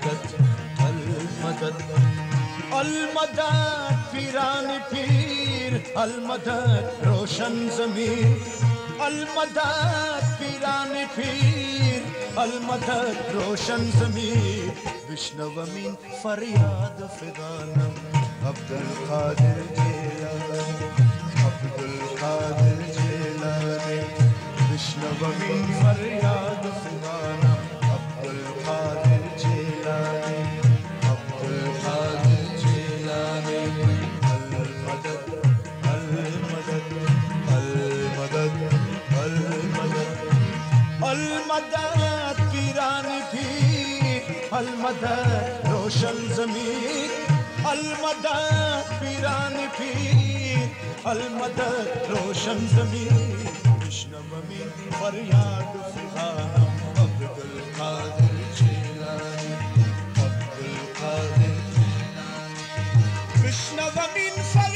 المدد المدد المدد پیران پیر المدد روشن زمین المدد پیران پیر المدد روشن زمین بشنومین فریاد فدانم عبدالقادر جیلانی۔ عبدالقادر جیلانی۔ بشنومین فریاد فدانم۔ المدد روشن زمین المدد پیران پیر المدد روشن زمین بشنومین فریاد فخانم عبدالقادر جیلانی عبدالقادر بشنومین فریاد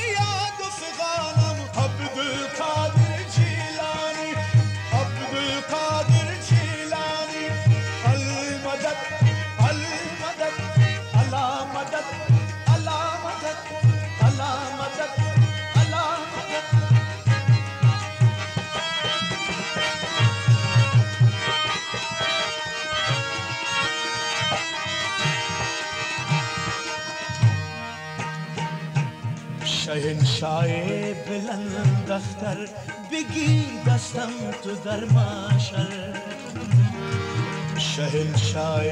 شهنشاه بلند اختر بگی دستم تو در معشر شهنشاه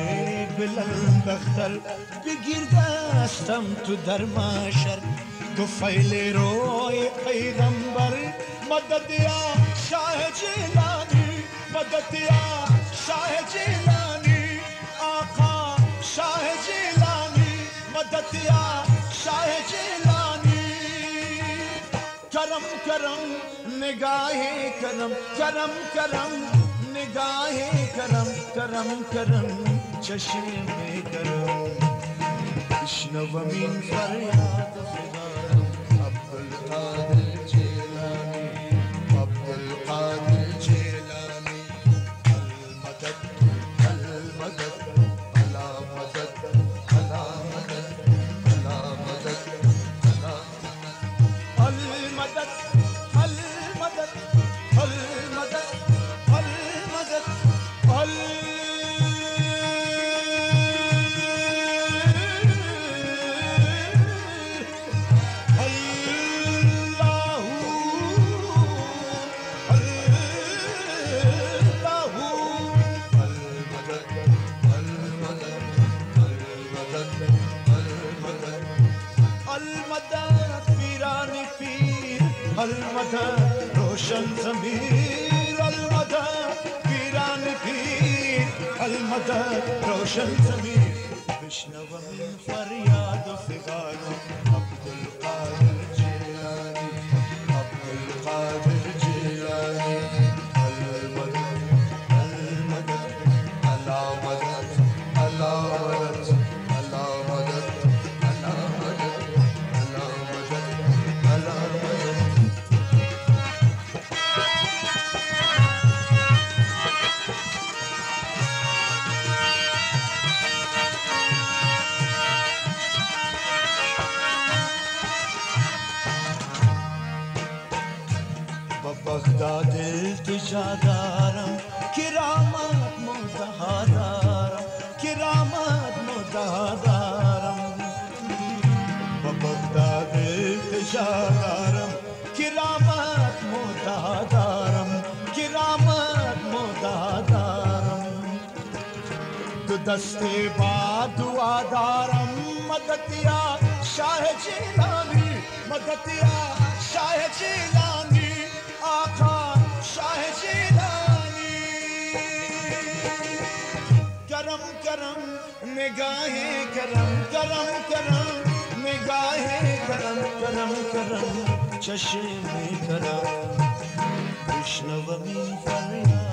بلند اختر بگیر دستم تو در معشر دو فیل روی پیغمبر، مدد یا شاه جیلانی، مدد یا شاه جیلانی۔ آقا شاه جیلانی، مدد یا کرم نگاہ کرم کرم کرم نگاہ کرم کرم کرم چشم میں کرم۔ بشنومین فریاد فغانم عبدالقادر جیلانی روشن ضمیر المدد پیران پیر المدد روشن ضمیر التجا کرامت منتها کرامت منتها دارم با بغداد التجا کرامت منتها کرامت منتها تو دست با دعا دارم مدد یا شاه جیلانی، مدد یا شاه جیلانی. نگاہ کرم کرم کرم نگاہ کرم کرم کرم چشم کرم وشنومی فریاد۔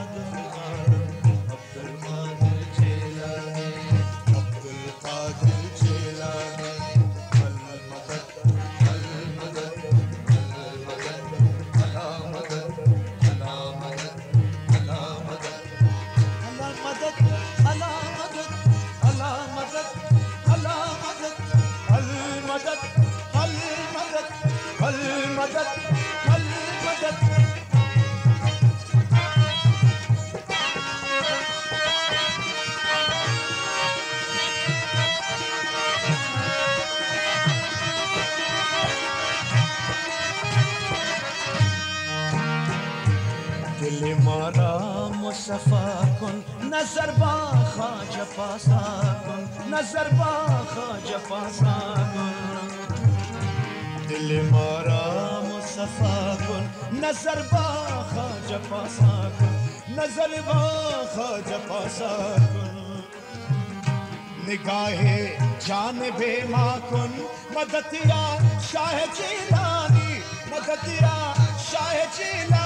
نظر با خواجہ پاسا کن نظر با خواجہ پاسا کن دل مارا مصفا کن، نظر با خواجہ پاسا کن نظر با خواجہ پاسا کن نگاہ جان بے ماں کن، مدد مدتیا شاہ جیلانی مدتیا شاہ جیلانی۔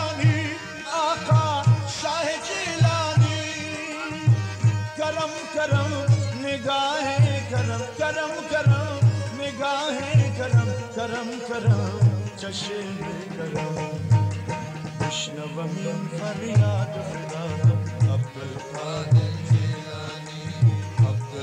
کرم کرم چشم کرم اشنو من فریاد خدا عبد القادر جیلانی عبد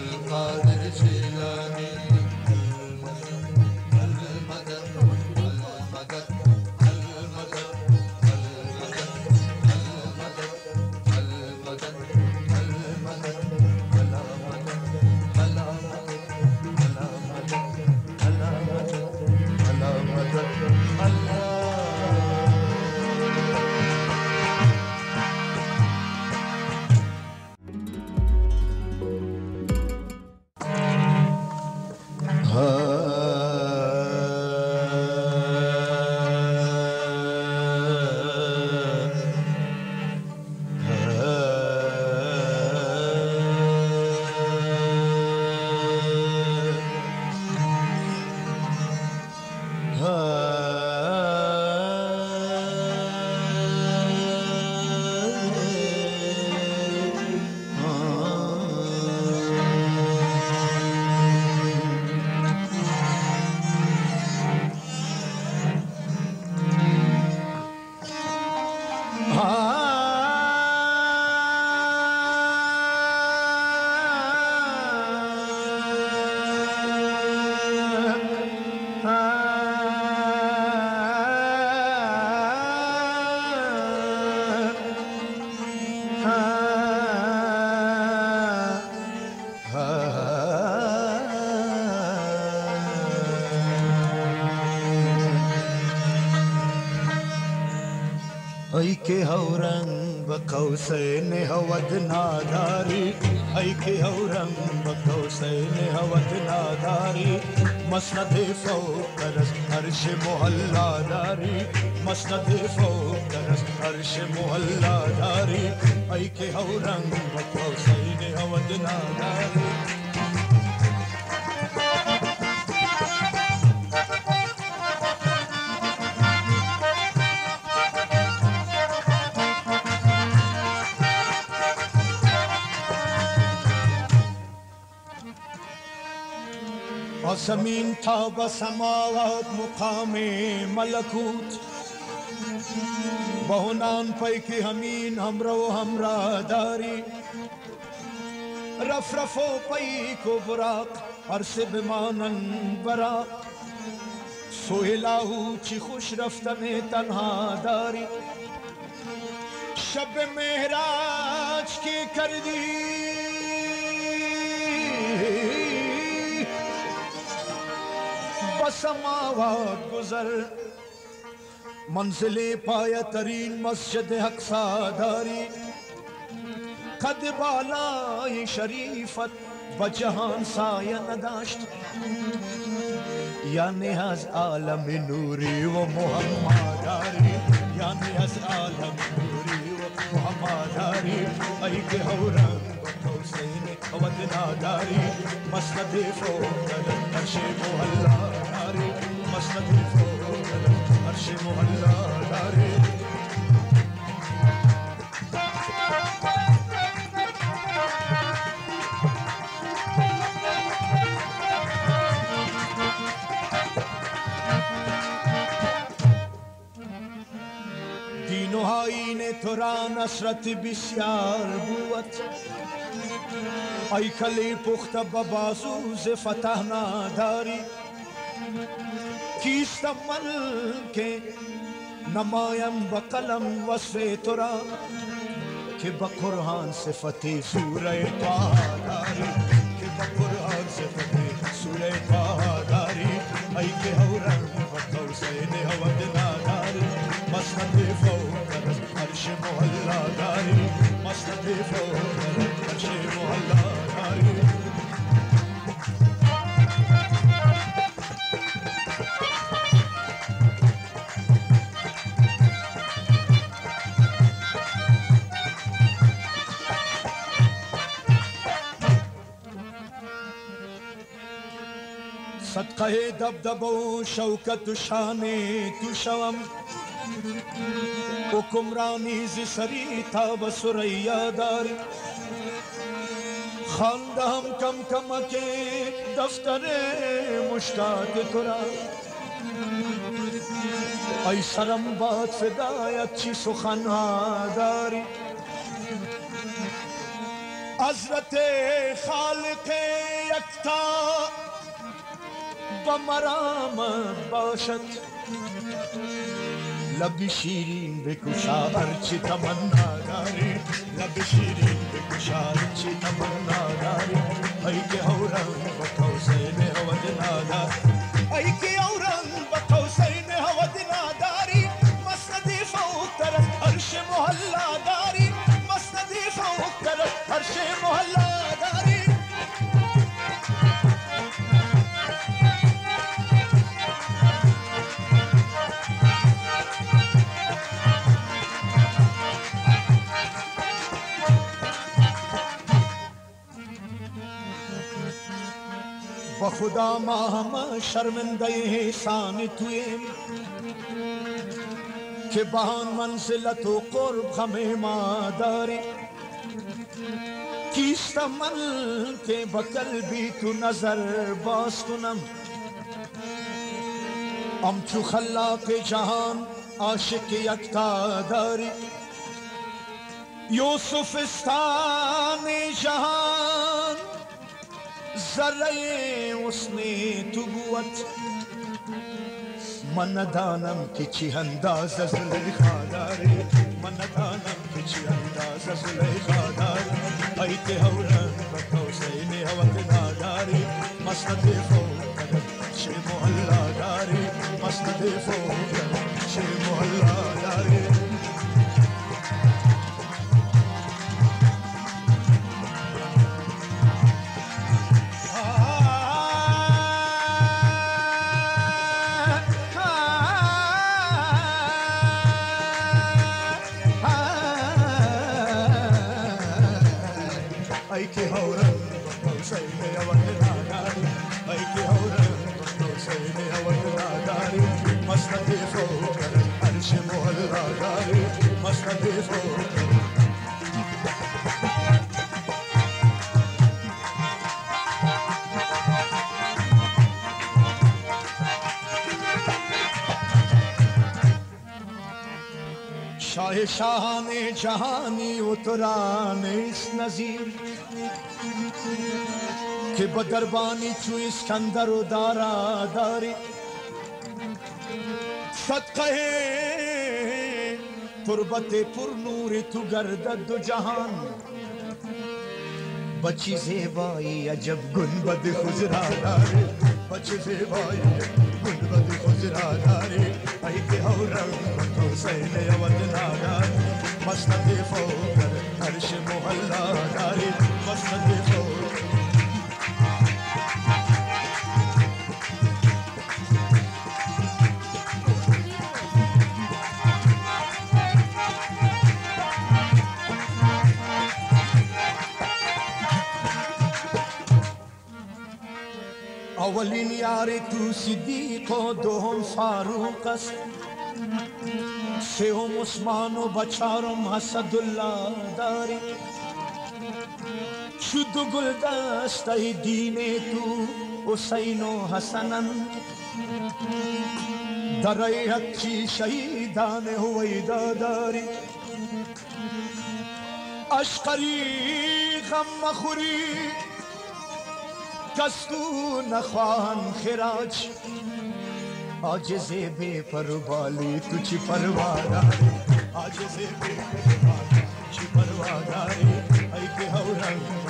حسین به ناداری، ای اورنگ هورنگ به قوسین ناداری، مسند فوق کرس عرش محلہ داری، مسند فوق کرس عرش محلہ داری، ای اورنگ هورنگ به ناداری۔ زمین تا به سماوات مقام ملکوت۔ بهنان پیکی همین همرو همرا داری۔ رف رف و پیک و براق عرص بمانن برا سوهلاو چی خوش رفتن تنها داری۔ شب مہراج کی کردی بسماوات گزر۔ منزل پایا ترین مسجد حق ساداری قد بالای شریفت بجهان سایه نداشت۔ یعنی از عالم نوری و محمداری یعنی از عالم نوری و محمداری ای که هورم و حسین ود ناداری مسند فوق عرش محلا نصرت بسیار بود. ای کلی پخت ببازو ز فتح نداری. کیست من که نمایم بقلم وصف تو را که با قرآن صفت سوره طه داری که با قرآن صفت سوره طه ای که هورم و قوسین هود نداری مسند فوق عرش محلا داری۔ مسند فوق صدقه دبدب شوکت و تو شوم حکمرانی ز سری تا و سریا داری خاندهم کم کم کے دفتر مشتاق ترا ای سرم باد صدای اچھی سخن داری حضرت خالق یکتا و مرامت باشد لب شیرین بکشا ارچی تمنا داری لب شیرین بکشا ارچی تمنا داری ای که اورنگ و قوسین هود ناداری ای که اورنگ و قوسین هود ناداری مسندی فوق ترس عرش محلا داری مسندی فوق ترس عرش محلا بخدا ما ہم شرمندہ احسان تویم کہ بہان منزلت و قرب غم ما داری کیست من کہ بکل بھی تو نظر باز کنم ام چو خلاق جہان عاشق یکتا داری یوسف استان جہان ذرے اس نے تو بوت من دانم کی چی انداز زلیخا داری من دانم کی چی انداز زلیخا داری ایت ہورن بکو سین ہوت ناداری مسند فوق چی محلہ داری مسند فوق چی محلہ داری شاہ شاہ نے جہانی اترانے اس نظیر کہ بدربانی چو اسکندر و دارا داری صدقہ تربت پر نور تو گردد دو جہان بچی زیبائی عجب گنبد خزرا داری بچی زیبائی گنبد خزرا داری ای که هورنگ تو سین یود ناداری مسند فوقر عرش محلا داری مسند فوقر اولین یار تو صدیق و دوم فاروق است. سوم عثمان و بچارم حسد الله داری. شد و گل دین تو، حسین و حسنن در حقی شهیدان هویدا داری. اشقری غم مخوری. کستو نخوان خراج. آجز بے پروالی کچھ چی پرواداری آجز بے پروالی کچھ پرواداری ای که اورنگ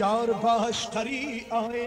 یار باش کری آئے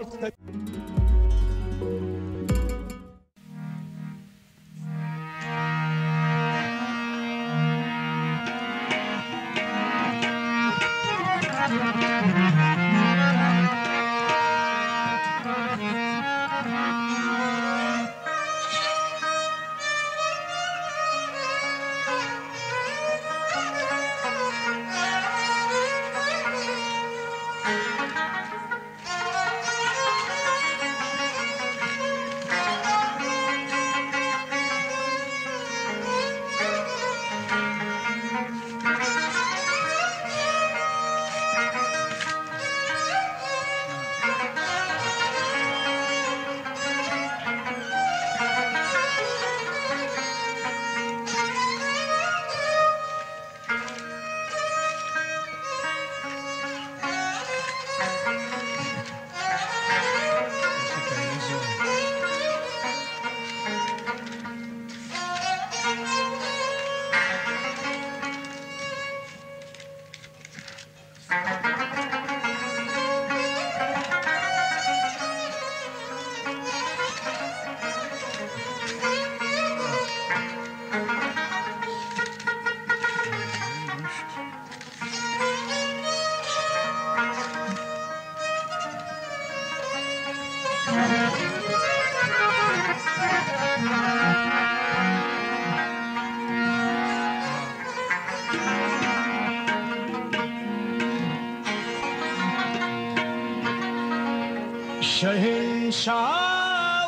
شہنشاہ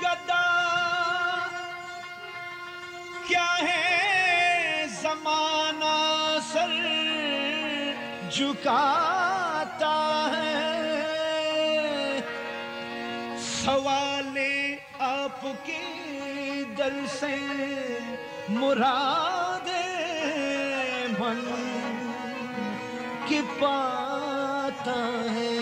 گدا کیا ہے زمانہ سر جھکاتا ہے؟ سوال آپ کی دل سے مراد من کہ پاتا ہے۔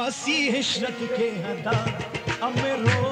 آسی حشرت کے ہدا امرو